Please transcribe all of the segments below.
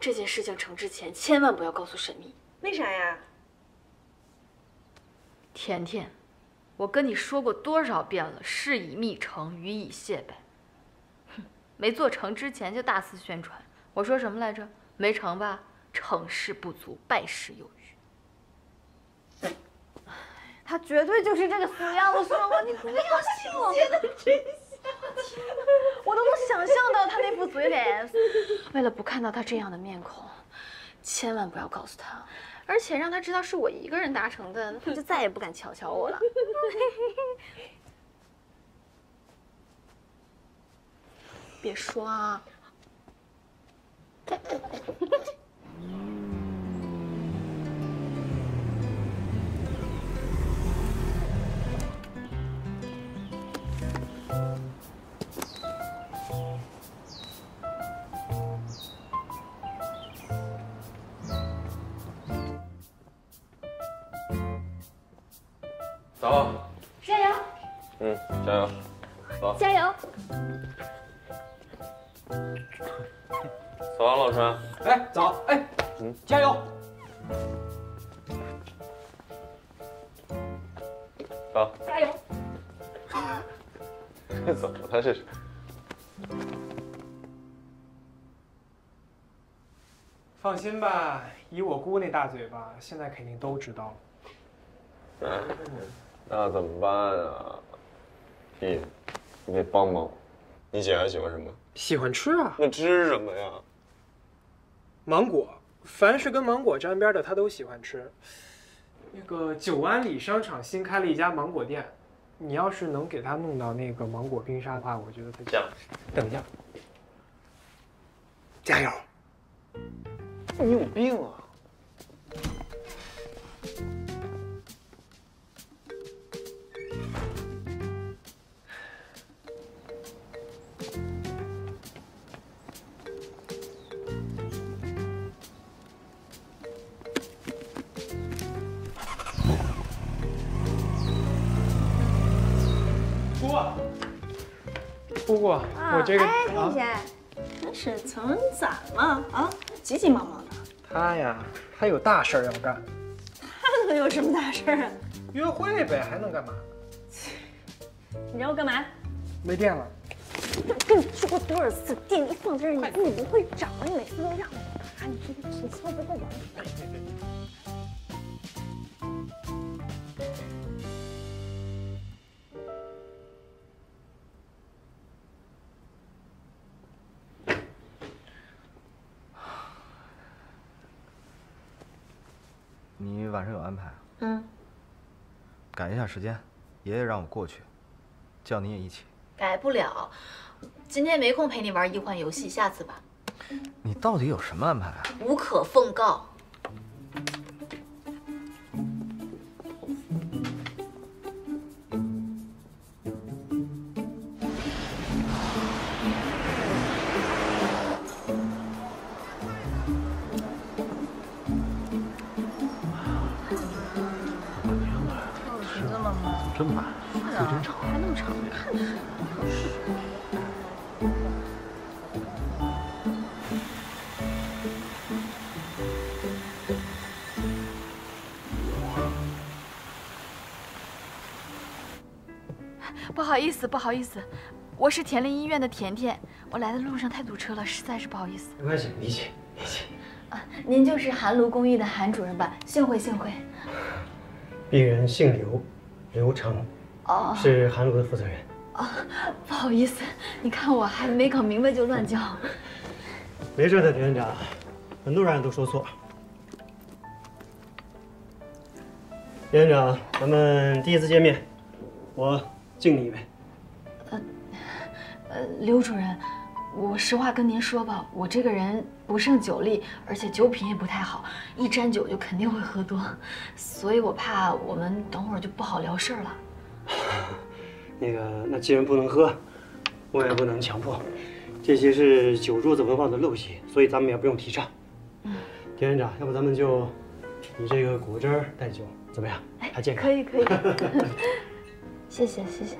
这件事情成之前，千万不要告诉沈秘。为啥呀？甜甜，我跟你说过多少遍了，事已密成，予以谢拜。哼，没做成之前就大肆宣传，我说什么来着？没成吧？成事不足，败事有余。他绝对就是这个死样子，算了，你不要信我。到他那副嘴脸。为了不看到他这样的面孔，千万不要告诉他，而且让他知道是我一个人达成的，他就再也不敢瞧瞧我了。别说啊。走，加油！嗯，加油，走，加油！走啊，老陈。哎，走，哎，嗯，加油！走，加油！走，他是。放心吧，以我姑那大嘴巴，现在肯定都知道了。哎，那怎么办啊？弟，你得帮帮我。你姐还喜欢什么？喜欢吃啊，那吃什么呀？芒果，凡是跟芒果沾边的，她都喜欢吃。那个九安里商场新开了一家芒果店，你要是能给她弄到那个芒果冰沙的话，我觉得她这样。等一下，加油！你有病啊！姑姑，我这个哎，啊丽姐，那沈腾咋了啊？急急忙忙的，他呀，他有大事儿要干，他能有什么大事儿啊？约会呗，还能干嘛？你让我干嘛？没电了。跟你说过多少次，电一放这儿，你自己不会找，你每次都让我拔，你这个脾气会不会玩？你晚上有安排？嗯，改一下时间，爷爷让我过去，叫你也一起。改不了，今天没空陪你玩医幻游戏，下次吧。你到底有什么安排啊？无可奉告。这么慢，有点吵。还那么长，看着。不好意思，不好意思，我是田林医院的甜甜，我来的路上太堵车了，实在是不好意思。没关系，理解理解。啊，您就是韩卢公寓的韩主任吧？幸会幸会。病人姓刘，刘成，哦是韩国的负责人。哦，不好意思，你看我还没搞明白就乱叫。没事的，田院长，很多人都说错。田院长，咱们第一次见面，我敬你一杯。呃呃，刘主任，我实话跟您说吧，我这个人不胜酒力，而且酒品也不太好，一沾酒就肯定会喝多，所以我怕我们等会儿就不好聊事儿了。那个，那既然不能喝，我也不能强迫，这些是酒桌子文化的陋习，所以咱们也不用提倡。嗯，田院长，要不咱们就以这个果汁儿代酒，怎么样？还健康。可以可以，谢 谢 谢谢。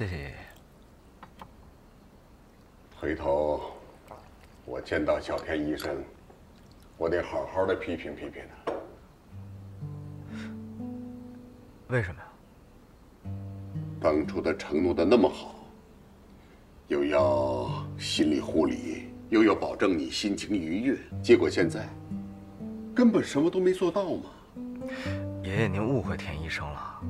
谢谢爷爷。回头我见到小田医生，我得好好的批评批评他。为什么呀？当初他承诺的那么好，又要心理护理，又要保证你心情愉悦，结果现在根本什么都没做到嘛。爷爷，您误会田医生了。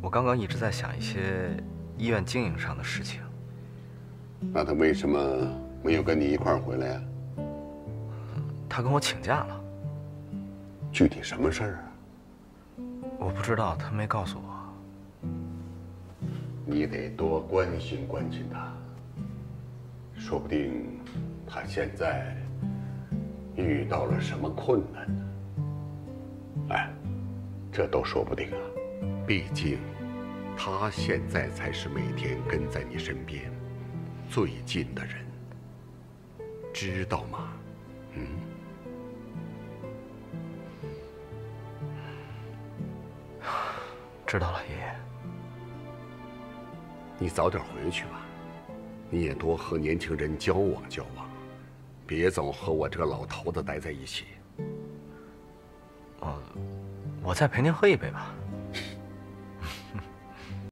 我刚刚一直在想一些医院经营上的事情。那他为什么没有跟你一块儿回来呀？他跟我请假了。具体什么事儿啊？我不知道，他没告诉我。你得多关心关心他，说不定他现在遇到了什么困难呢？哎，这都说不定啊。毕竟他现在才是每天跟在你身边最近的人，知道吗？嗯。知道了，爷爷。你早点回去吧，你也多和年轻人交往交往，别总和我这个老头子待在一起。我，我再陪您喝一杯吧。